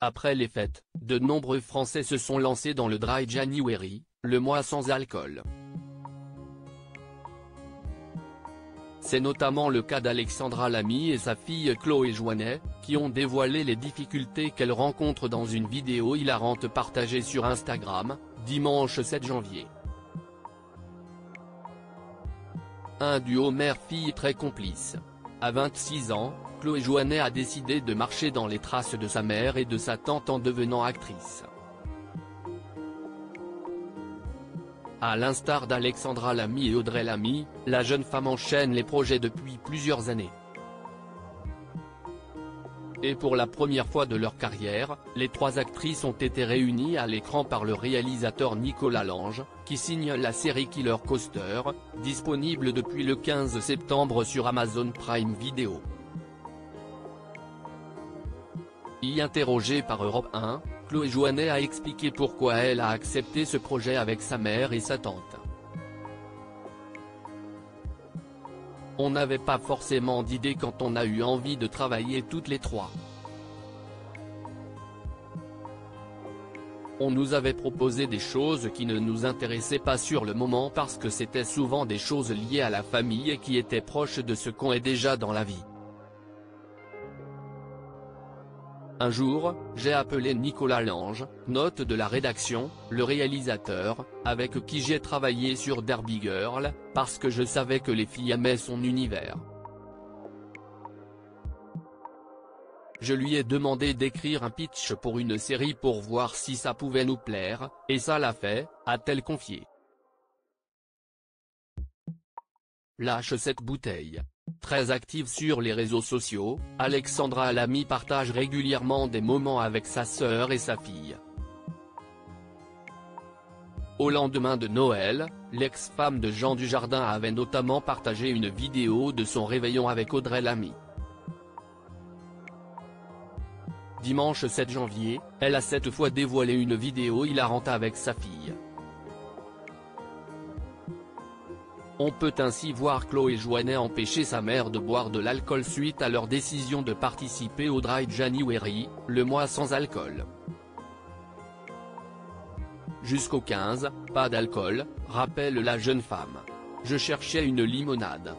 Après les fêtes, de nombreux Français se sont lancés dans le Dry January, le mois sans alcool. C'est notamment le cas d'Alexandra Lamy et sa fille Chloé Joannet, qui ont dévoilé les difficultés qu'elles rencontrent dans une vidéo hilarante partagée sur Instagram, dimanche 7 janvier. Un duo mère-fille très complice. À 26 ans, Chloé Joannet a décidé de marcher dans les traces de sa mère et de sa tante en devenant actrice. À l'instar d'Alexandra Lamy et Audrey Lamy, la jeune femme enchaîne les projets depuis plusieurs années. Et pour la première fois de leur carrière, les trois actrices ont été réunies à l'écran par le réalisateur Nicolas Lange, qui signe la série Killer Coaster, disponible depuis le 15 septembre sur Amazon Prime Video. Y interrogée par Europe 1, Chloé Joannet a expliqué pourquoi elle a accepté ce projet avec sa mère et sa tante. On n'avait pas forcément d'idée quand on a eu envie de travailler toutes les trois. On nous avait proposé des choses qui ne nous intéressaient pas sur le moment parce que c'était souvent des choses liées à la famille et qui étaient proches de ce qu'on est déjà dans la vie. Un jour, j'ai appelé Nicolas Lange, note de la rédaction, le réalisateur, avec qui j'ai travaillé sur Derby Girl, parce que je savais que les filles aimaient son univers. Je lui ai demandé d'écrire un pitch pour une série pour voir si ça pouvait nous plaire, et ça l'a fait, a-t-elle confié. Lâche cette bouteille. Très active sur les réseaux sociaux, Alexandra Alamy partage régulièrement des moments avec sa sœur et sa fille. Au lendemain de Noël, l'ex-femme de Jean Dujardin avait notamment partagé une vidéo de son réveillon avec Audrey Lamy. Dimanche 7 janvier, elle a cette fois dévoilé une vidéo hilarante avec sa fille. On peut ainsi voir Chloé Joannet empêcher sa mère de boire de l'alcool suite à leur décision de participer au Dry January, le mois sans alcool. Jusqu'au 15, pas d'alcool, rappelle la jeune femme. Je cherchais une limonade.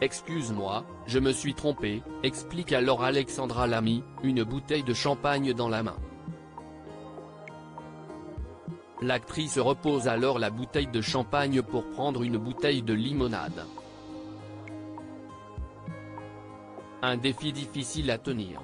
Excuse-moi, je me suis trompé, explique alors Alexandra Lamy, une bouteille de champagne dans la main. L'actrice repose alors la bouteille de champagne pour prendre une bouteille de limonade. Un défi difficile à tenir.